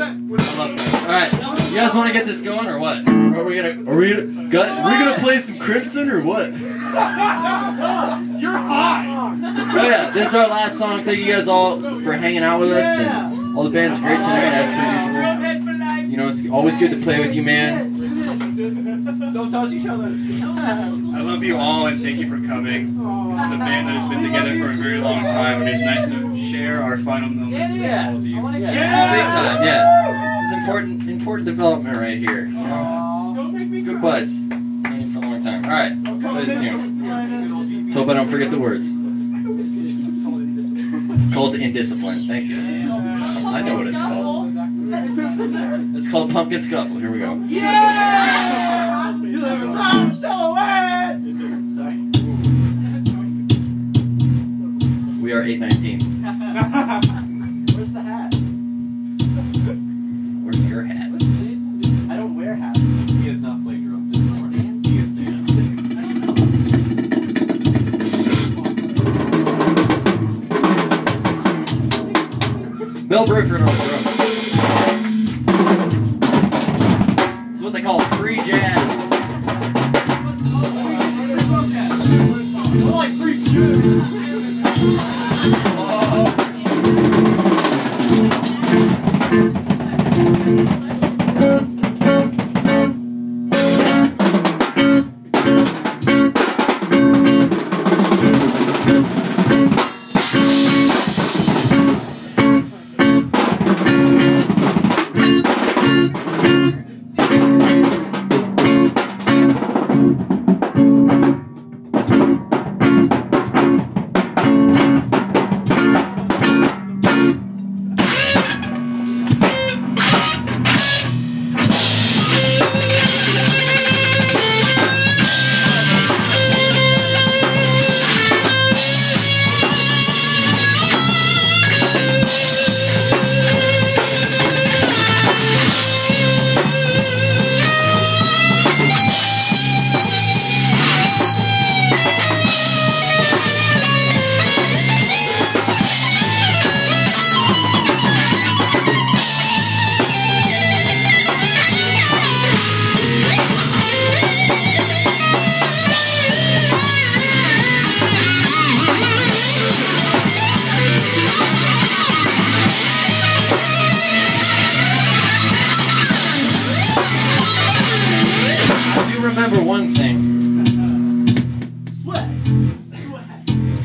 All right, you guys want to get this going or what? Are we gonna? Are we gonna? Got, are we gonna play some Crimson or what? You're hot. Oh yeah, this is our last song. Thank you guys all for hanging out with us and all the band's are great tonight as per usual. You know, it's always good to play with you, man. Don't touch each other. I love you all and thank you for coming. This is a band that has been together for a very long time and it's nice to share our final moments with all of you. Big time, yeah. It's important, important development right here. You know, good buds. Known you for a long time. All right, let's. Let's hope I don't forget the words. It's called Indiscipline. Thank you. I know what it's called. It's called Pumpkin Scuffle. Here we go. We 819. Where's the hat? Where's your hat? I don't wear hats. He has not played drums anymore. He has danced. Bill Bruford on the drums.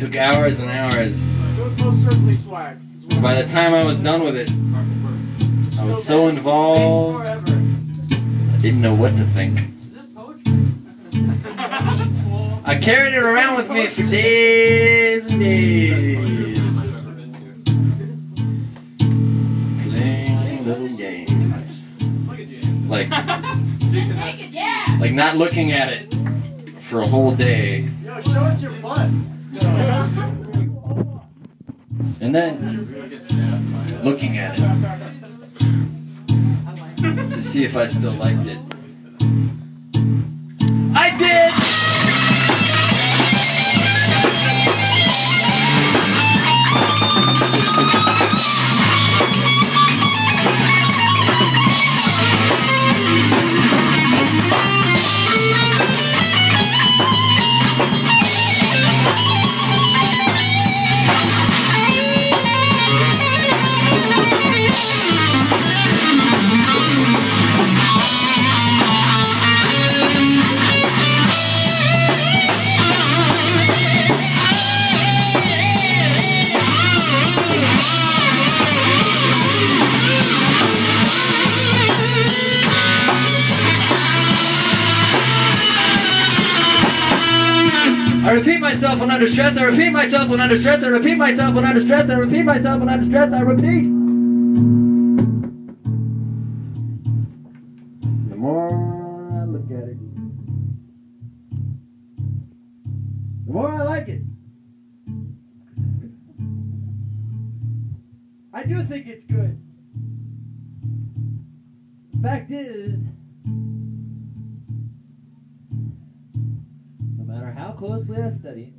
Took hours and hours. Swag. By the time I was done with it, I was so involved, I didn't know what to think. I carried it around with me for days and days. Playing little games. Like, like not looking at it for a whole day. Yo, show us your butt. And then looking at it to see if I still liked it. I repeat myself when under stress. I repeat myself when under stress. I repeat myself when under stress. I repeat myself when under stress. I repeat. The more I look at it, the more I like it. I do think it's good. Fact is, how closely I study,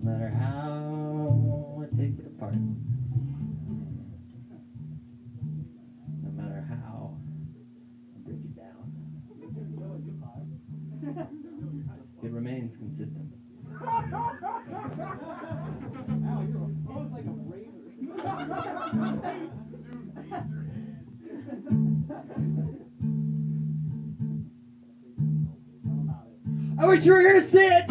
no matter how I take it apart, no matter how I break it down, it remains consistent. I wish you were here to see it.